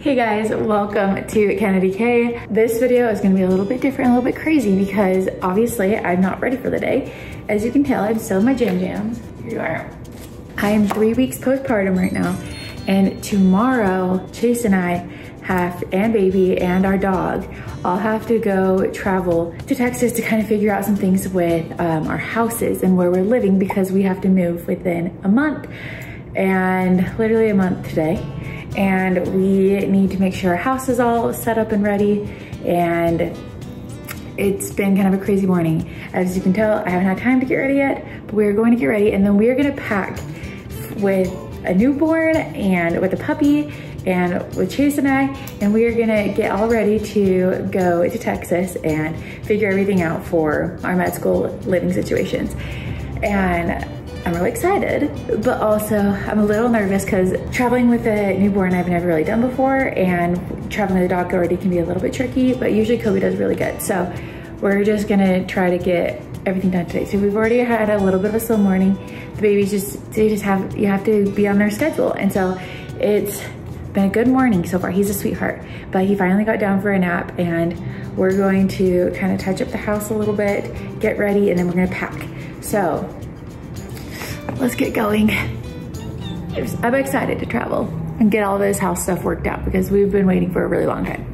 Hey guys, welcome to KennaDee Kay. This video is gonna be a little bit different, a little bit crazy because obviously I'm not ready for the day. As you can tell, I'm still in my jam jams. Here you are. I am three weeks postpartum right now. And tomorrow, Chase and I have, and baby and our dog, all have to go travel to Texas to kind of figure out some things with um, our houses and where we're living because we have to move within a month and literally a month today and we need to make sure our house is all set up and ready and it's been kind of a crazy morning. As you can tell, I haven't had time to get ready yet, but we're going to get ready and then we're gonna pack with a newborn and with a puppy and with Chase and I, and we are gonna get all ready to go to Texas and figure everything out for our med school living situations. And I'm really excited, but also I'm a little nervous because traveling with a newborn I've never really done before and traveling with a dog already can be a little bit tricky, but usually Kobe does really good. So we're just gonna try to get everything done today. So we've already had a little bit of a slow morning. The babies just, they just have, you have to be on their schedule. And so it's been a good morning so far. He's a sweetheart, but he finally got down for a nap and we're going to kind of touch up the house a little bit, get ready, and then we're gonna pack. So let's get going. I'm excited to travel and get all this house stuff worked out because we've been waiting for a really long time.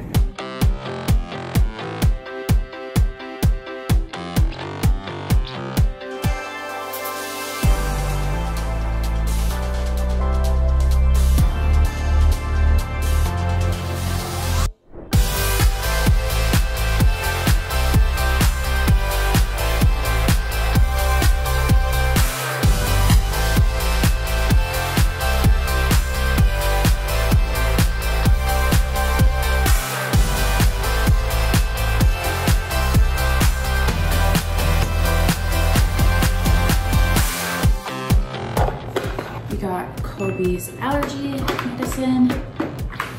Kobe's allergy medicine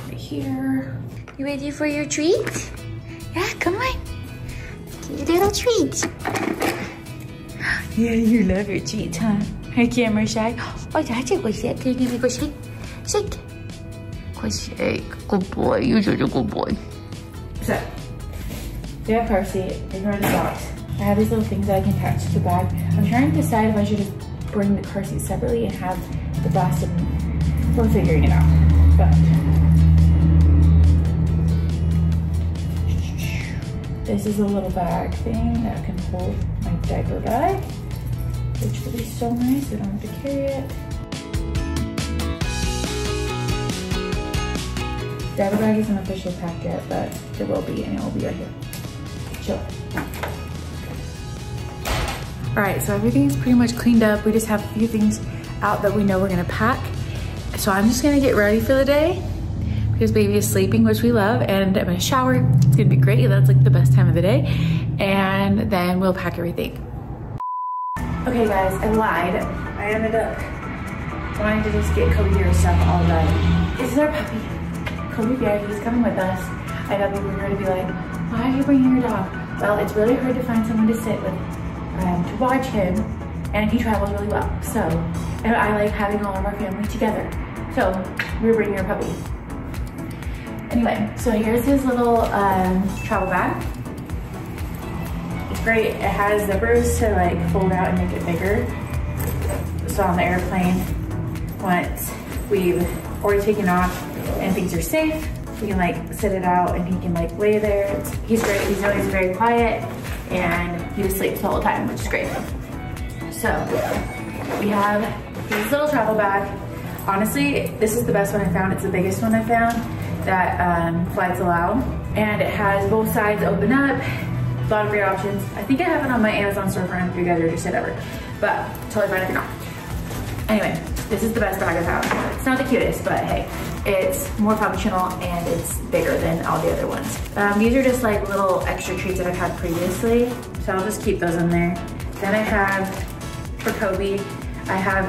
right here. You ready for your treat? Yeah, come on. Get your little treat. Yeah, you love your treats, huh? Her camera shy. Oh, that's a good shake. Can you give me a good shake? Shake. Good shake. Good boy. You're such a good boy. So, we have car seat. Ignore the socks. I have these little things that I can attach to the bag. I'm trying to decide if I should just bring the car seat separately and have the bus and we're figuring it out. But this is a little bag thing that can hold my diaper bag, which will be so nice. I don't have to carry it. Diaper bag isn't officially packed yet, but it will be, and it will be right here. Chill. All right, so everything's pretty much cleaned up. We just have a few things out that we know we're gonna pack. So I'm just gonna get ready for the day because baby is sleeping, which we love, and I'm gonna shower. It's gonna be great. That's like the best time of the day. And then we'll pack everything. Okay guys, I lied. I ended up wanting to just get Kobe Bear stuff all done. This is our puppy. Kobe Bear, he's coming with us. I know people are gonna be like, why are you bringing your dog? Well, it's really hard to find someone to sit with, um, to watch him and he travels really well. So, and I like having all of our family together. So we're bringing our puppy. Anyway, so here's his little um, travel bag. It's great. It has zippers to like fold out and make it bigger. So on the airplane, once we've already taken off and things are safe, we can like sit it out and he can like lay there. He's great. He's always very quiet and he just sleeps the whole time, which is great. So we have this little travel bag. Honestly, this is the best one I found. It's the biggest one I found that um, flights allow. And it has both sides open up, a lot of great options. I think I have it on my Amazon storefront if you guys are just whatever, but totally fine if you're not. Anyway, this is the best bag I've found. It's not the cutest, but hey, it's more functional and it's bigger than all the other ones. Um, these are just like little extra treats that I've had previously, so I'll just keep those in there. Then I have for Kobe. I have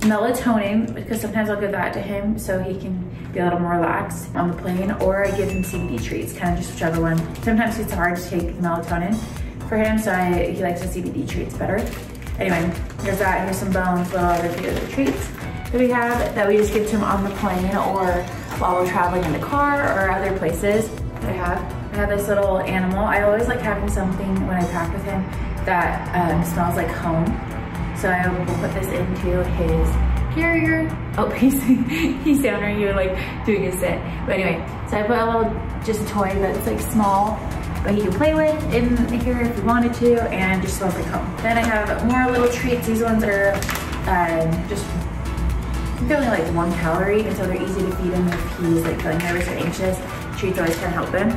melatonin because sometimes I'll give that to him so he can be a little more relaxed on the plane or I give him CBD treats, kind of just whichever one. Sometimes it's hard to take melatonin for him so I, he likes the CBD treats better. Anyway, here's that, here's some bones, little other few other treats that we have that we just give to him on the plane or while we're traveling in the car or other places that I have. I have this little animal. I always like having something when I pack with him that um, smells like home. So I will put this into his carrier. Oh, he's, he's down there here like doing his sit. But anyway, so I put a little, just a toy that's like small, but he can play with in here if he wanted to, and just smells like home. Then I have more little treats. These ones are um, just feeling like one calorie, and so they're easy to feed him if he's like feeling nervous or anxious. Treats always can help him.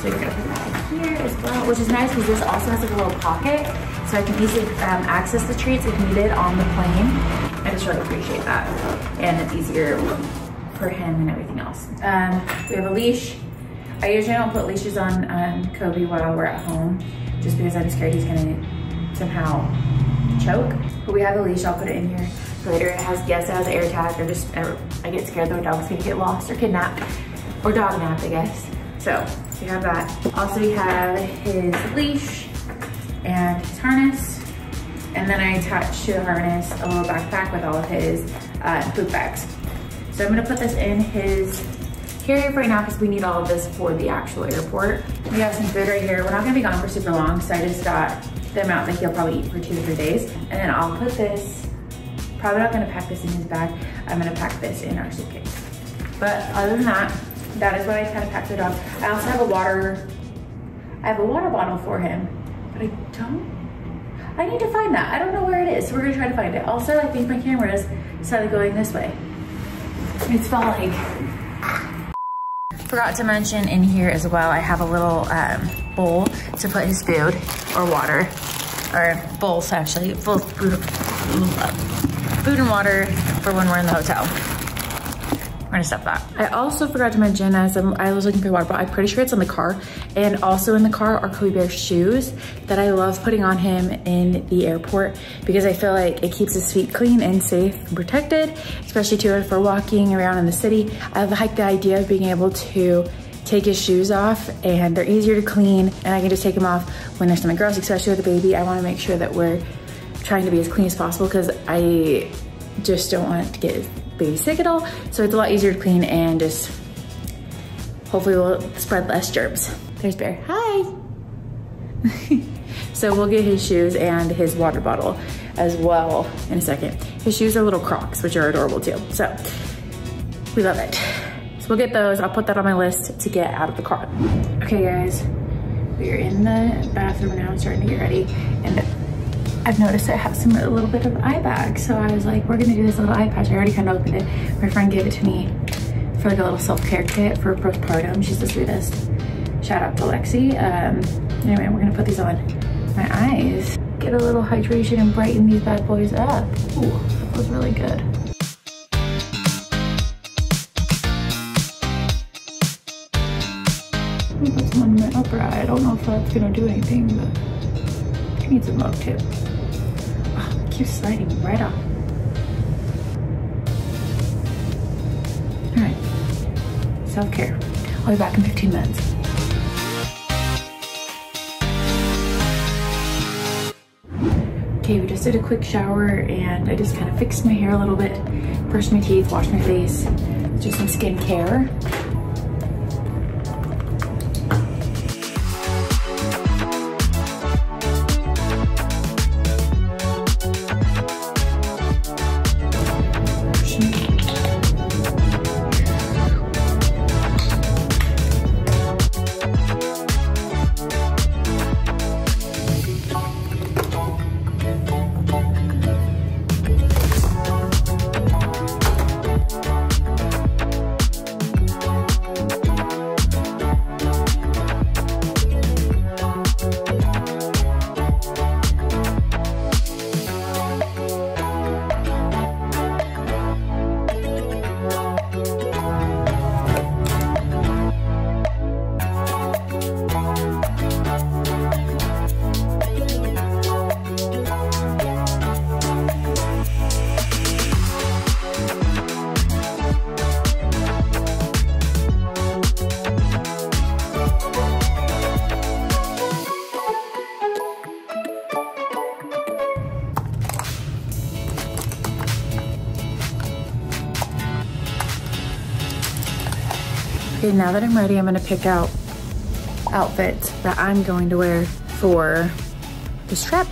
So you're gonna put that in here as well, which is nice because this also has like a little pocket so I can easily um, access the treats if needed on the plane. I just really appreciate that. And it's easier for him and everything else. Um, we have a leash. I usually don't put leashes on um, Kobe while we're at home, just because I'm scared he's gonna somehow choke. But we have a leash, I'll put it in here later. It has, yes, it has air tag, or just, I get scared the dog's gonna get lost or kidnapped, or dog napped, I guess. So, we have that. Also, we have his leash and his harness. And then I attached to the harness a little backpack with all of his uh, poop bags. So I'm gonna put this in his carrier right now because we need all of this for the actual airport. We have some food right here. We're not gonna be gone for super long, so I just got the amount that he'll probably eat for two or three days. And then I'll put this, probably not gonna pack this in his bag. I'm gonna pack this in our suitcase. But other than that, that is what I kind of packed the dog. I also have a water, I have a water bottle for him, but I don't, I need to find that. I don't know where it is, so we're gonna try to find it. Also, I think my camera is slightly going this way. It's falling. Forgot to mention in here as well, I have a little um, bowl to put his food or water, or bowls actually, full food, food and water for when we're in the hotel. Gonna stop that. I also forgot to mention as I'm, i was looking for the water bottle, I'm pretty sure it's in the car. And also in the car are Kobe Bear's shoes that I love putting on him in the airport because I feel like it keeps his feet clean and safe and protected, especially too if we're walking around in the city. I like the idea of being able to take his shoes off and they're easier to clean and I can just take them off when there's something gross, especially with a baby. I wanna make sure that we're trying to be as clean as possible because I just don't want to get baby sick at all. So it's a lot easier to clean and just hopefully we'll spread less germs. There's Bear, hi. so we'll get his shoes and his water bottle as well in a second. His shoes are little Crocs, which are adorable too. So we love it. So we'll get those. I'll put that on my list to get out of the car. Okay guys, we are in the bathroom now, I'm starting to get ready. And I've noticed I have some a little bit of eye bag. So I was like, we're gonna do this little eye patch. I already kind of opened it. My friend gave it to me for like a little self-care kit for postpartum. She's the sweetest. Shout out to Lexi. Um, anyway, we're gonna put these on my eyes. Get a little hydration and brighten these bad boys up. Ooh, that feels really good. Put some on my upper eye. I don't know if that's gonna do anything, but I need some love too ah, keeps sliding right off. All right, self-care. I'll be back in 15 minutes. Okay, we just did a quick shower and I just kind of fixed my hair a little bit, brushed my teeth, washed my face, just some skincare. Now that I'm ready, I'm gonna pick out outfits that I'm going to wear for this trip.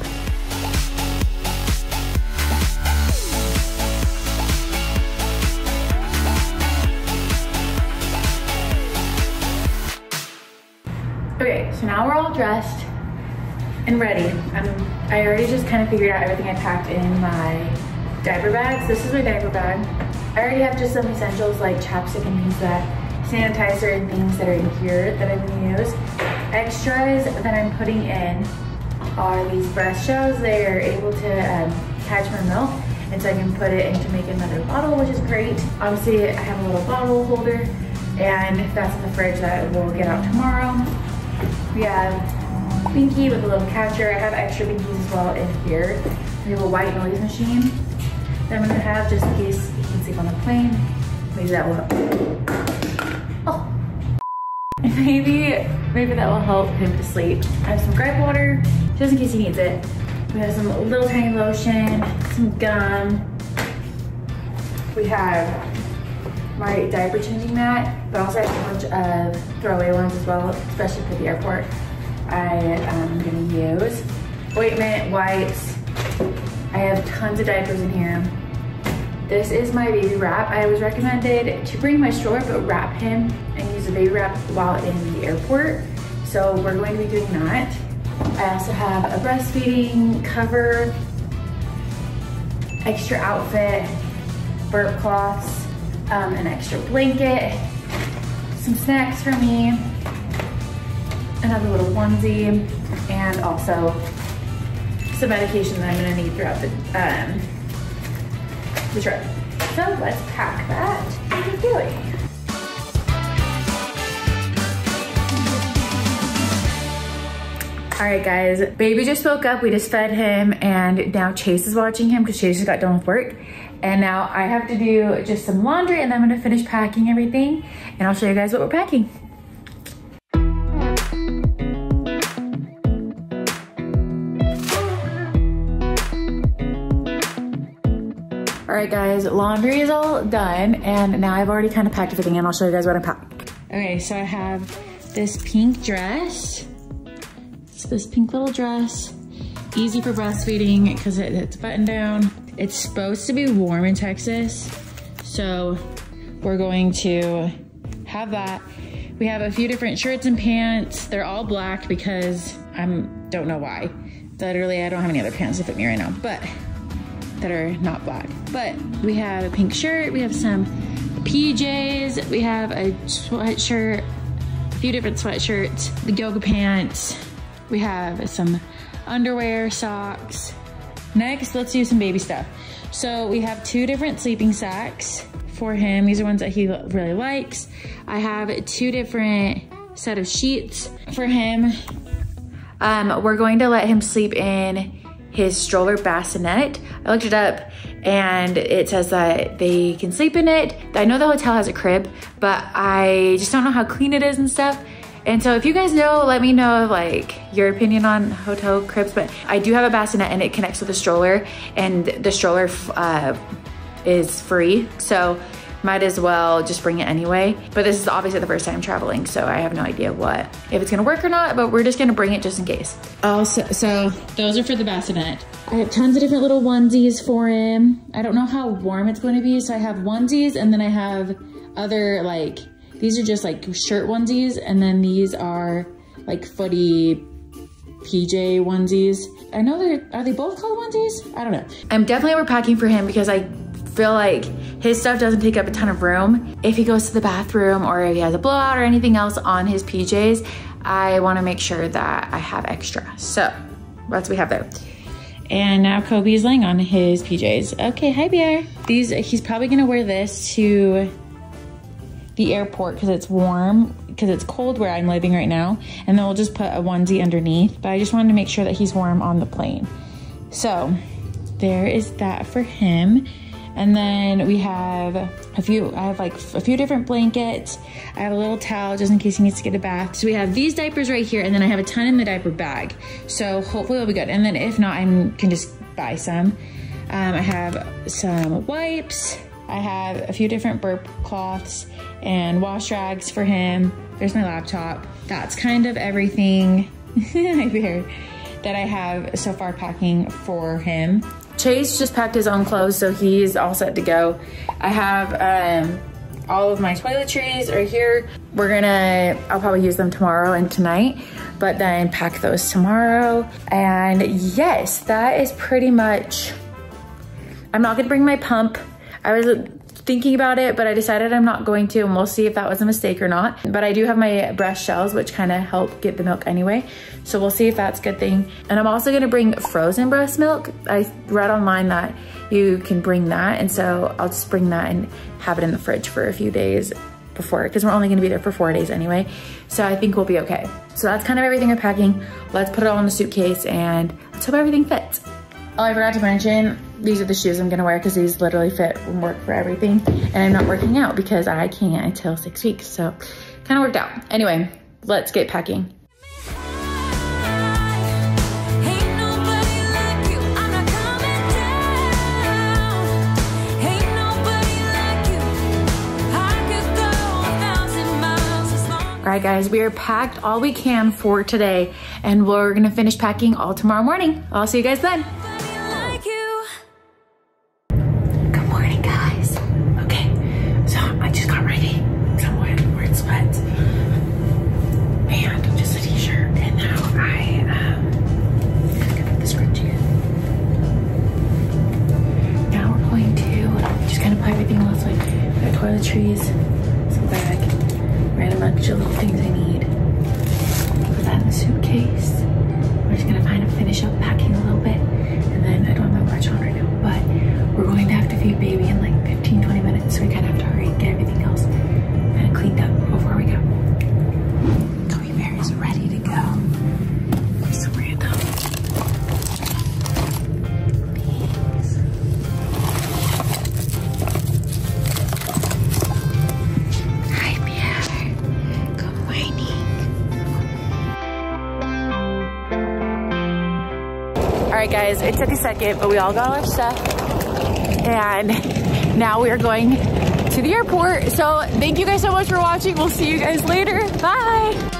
Okay, so now we're all dressed and ready. I'm, I already just kind of figured out everything I packed in my diaper bags. This is my diaper bag. I already have just some essentials like chapstick and things that, sanitizer and things that are in here that I'm gonna use. Extras that I'm putting in are these breast shells. They're able to um, catch my milk and so I can put it in to make another bottle, which is great. Obviously, I have a little bottle holder and that's in the fridge that we'll get out tomorrow. We have binky with a little catcher. I have extra binkies as well in here. We have a white noise machine that I'm gonna have just in case he can sleep on the plane. Maybe that will help. Maybe, maybe that will help him to sleep. I have some gripe water, just in case he needs it. We have some little tiny lotion, some gum. We have my diaper changing mat, but also I have a bunch of throwaway ones as well, especially for the airport. I am gonna use ointment, wipes. I have tons of diapers in here. This is my baby wrap. I was recommended to bring my stroller, but wrap him and baby wrap while in the airport. So we're going to be doing that. I also have a breastfeeding cover, extra outfit, burp cloths, um, an extra blanket, some snacks for me, another little onesie, and also some medication that I'm gonna need throughout the, um, the trip. So let's pack that and get going. All right, guys, baby just woke up. We just fed him and now Chase is watching him because Chase just got done with work. And now I have to do just some laundry and then I'm gonna finish packing everything and I'll show you guys what we're packing. All right, guys, laundry is all done and now I've already kind of packed everything and I'll show you guys what I packed. Okay, so I have this pink dress. This pink little dress. Easy for breastfeeding because it, it's buttoned down. It's supposed to be warm in Texas, so we're going to have that. We have a few different shirts and pants. They're all black because I don't know why. Literally, I don't have any other pants to fit me right now, but that are not black. But we have a pink shirt, we have some PJs, we have a sweatshirt, a few different sweatshirts, the yoga pants, we have some underwear, socks. Next, let's do some baby stuff. So we have two different sleeping sacks for him. These are ones that he really likes. I have two different set of sheets for him. Um, we're going to let him sleep in his stroller bassinet. I looked it up and it says that they can sleep in it. I know the hotel has a crib, but I just don't know how clean it is and stuff. And so if you guys know, let me know like your opinion on hotel cribs, but I do have a bassinet and it connects with the stroller and the stroller uh, is free. So might as well just bring it anyway. But this is obviously the first time traveling, so I have no idea what, if it's gonna work or not, but we're just gonna bring it just in case. Also, so those are for the bassinet. I have tons of different little onesies for him. I don't know how warm it's gonna be, so I have onesies and then I have other like, these are just like shirt onesies and then these are like footy PJ onesies. I know they're, are they both called onesies? I don't know. I'm definitely repacking for him because I feel like his stuff doesn't take up a ton of room. If he goes to the bathroom or if he has a blowout or anything else on his PJs, I wanna make sure that I have extra. So that's what we have there. And now Kobe's laying on his PJs. Okay, hi Bear. These, he's probably gonna wear this to the airport because it's warm, because it's cold where I'm living right now. And then we'll just put a onesie underneath. But I just wanted to make sure that he's warm on the plane. So there is that for him. And then we have a few, I have like a few different blankets. I have a little towel just in case he needs to get a bath. So we have these diapers right here and then I have a ton in the diaper bag. So hopefully it'll be good. And then if not, I can just buy some. Um, I have some wipes. I have a few different burp cloths and wash rags for him. There's my laptop. That's kind of everything that I have so far packing for him. Chase just packed his own clothes, so he's all set to go. I have um, all of my toiletries are here. We're gonna, I'll probably use them tomorrow and tonight, but then pack those tomorrow. And yes, that is pretty much, I'm not gonna bring my pump. I was thinking about it, but I decided I'm not going to, and we'll see if that was a mistake or not. But I do have my breast shells, which kind of help get the milk anyway. So we'll see if that's a good thing. And I'm also gonna bring frozen breast milk. I read online that you can bring that. And so I'll just bring that and have it in the fridge for a few days before, because we're only gonna be there for four days anyway. So I think we'll be okay. So that's kind of everything I'm packing. Let's put it all in the suitcase and let's hope everything fits. Oh, I forgot to mention, these are the shoes I'm gonna wear because these literally fit and work for everything. And I'm not working out because I can't until six weeks. So kind of worked out. Anyway, let's get packing. All right, guys, we are packed all we can for today, and we're gonna finish packing all tomorrow morning. I'll see you guys then. Right, guys, it took a second, but we all got our stuff. And now we are going to the airport. So thank you guys so much for watching. We'll see you guys later. Bye.